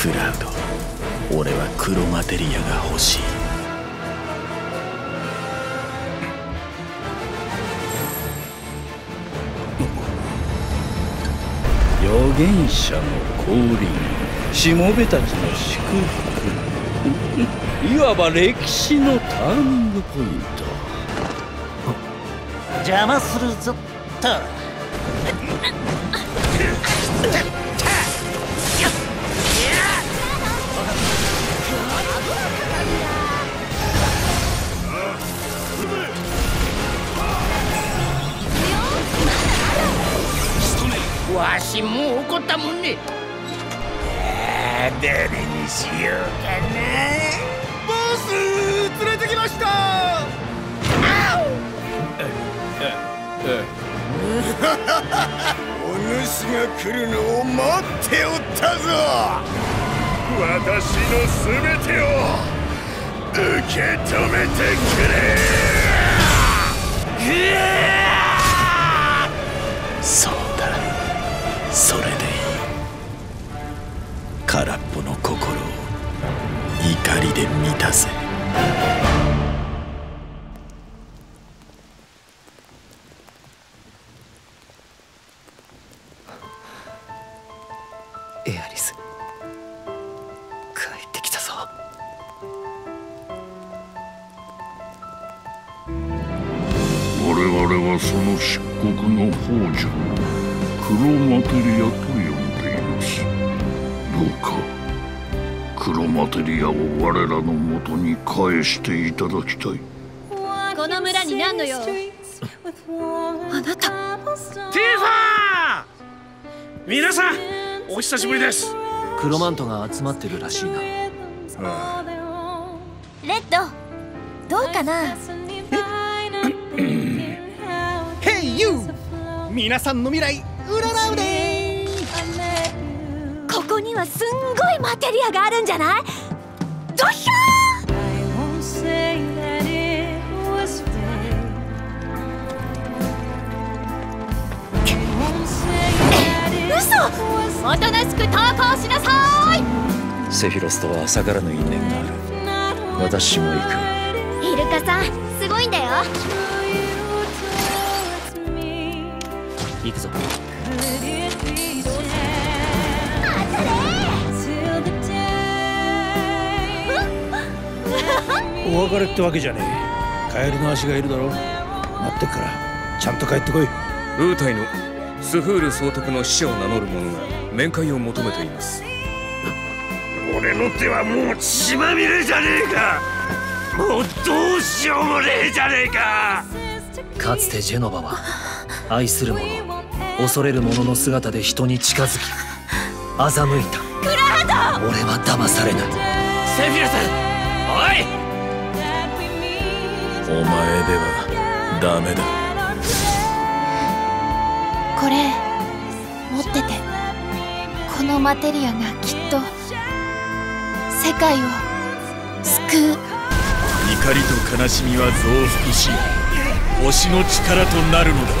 クラウド。俺はクロマテリアが欲しい。預言者の降臨。しもべたちの祝福。いわば歴史のターニングポイント。邪魔するぞっとわしもう怒ったもんね。誰にしようかなボス連れてきました。お主が来るのを待っておったぞ私の全てを受け止めてくれ。そうだそれでいい空っぽの心を怒りで満たせ。エアリスはその漆黒の宝珠クロマテリアと呼んでいます。どうかクロマテリアを我らのもとに返していただきたい。この村に何の用？あなた。ティファー！皆さんお久しぶりです。クロマントが集まってるらしいな。レッドどうかな？皆さんの未来占うでここにはすんごいマテリアがあるんじゃない？ドヒャー！嘘！おとなしく投降しなさい！セフィロスとは逆らぬ因縁がある。私も行く。イルカさんすごいんだよ行くぞ。お別れってわけじゃねえ。カエルの足がいるだろ待ってっから。ちゃんと帰ってこい。ウータイのスフール総督の使者を名乗る者が面会を求めています。俺の手はもう血まみれじゃねえか。もうどうしようもねえじゃねえか。かつてジェノバは愛する者恐れる者の姿で人に近づき欺いた。クラウド俺は騙されない。セフィロスおい！お前ではダメだ。これ持ってて。このマテリアがきっと世界を救う。怒りと悲しみは増幅し星の力となるのだ